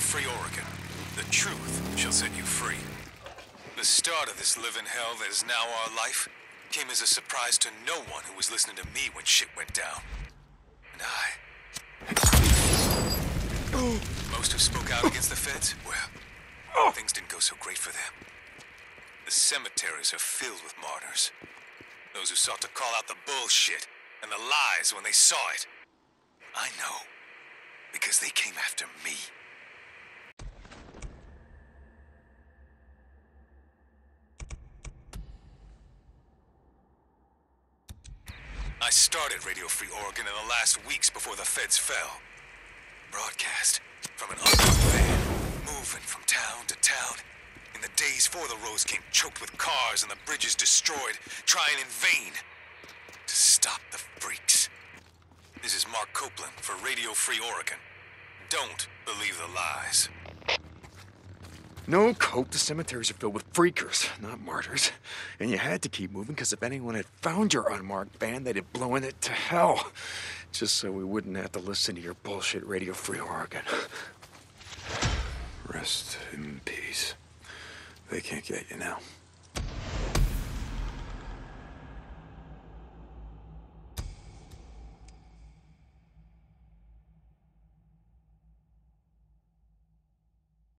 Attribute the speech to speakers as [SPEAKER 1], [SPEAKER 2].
[SPEAKER 1] Free Oregon. The truth shall set you free. The start of this living hell that is now our life came as a surprise to no one who was listening to me when shit went down. And I. Most who spoke out against the feds, well, things didn't go so great for them. The cemeteries are filled with martyrs. Those who sought to call out the bullshit and the lies when they saw it. I know. Because they came after me. I started Radio Free Oregon in the last weeks before the feds fell. Broadcast from an unlocked van, moving from town to town. In the days before the roads came choked with cars and the bridges destroyed, trying in vain to stop the freaks. This is Mark Copeland for Radio Free Oregon. Don't believe the lies.
[SPEAKER 2] No, Cope, the cemeteries are filled with freakers, not martyrs. And you had to keep moving because if anyone had found your unmarked van, they'd have blown it to hell. Just so we wouldn't have to listen to your bullshit Radio Free Oregon.
[SPEAKER 3] Rest in peace. They can't get you now.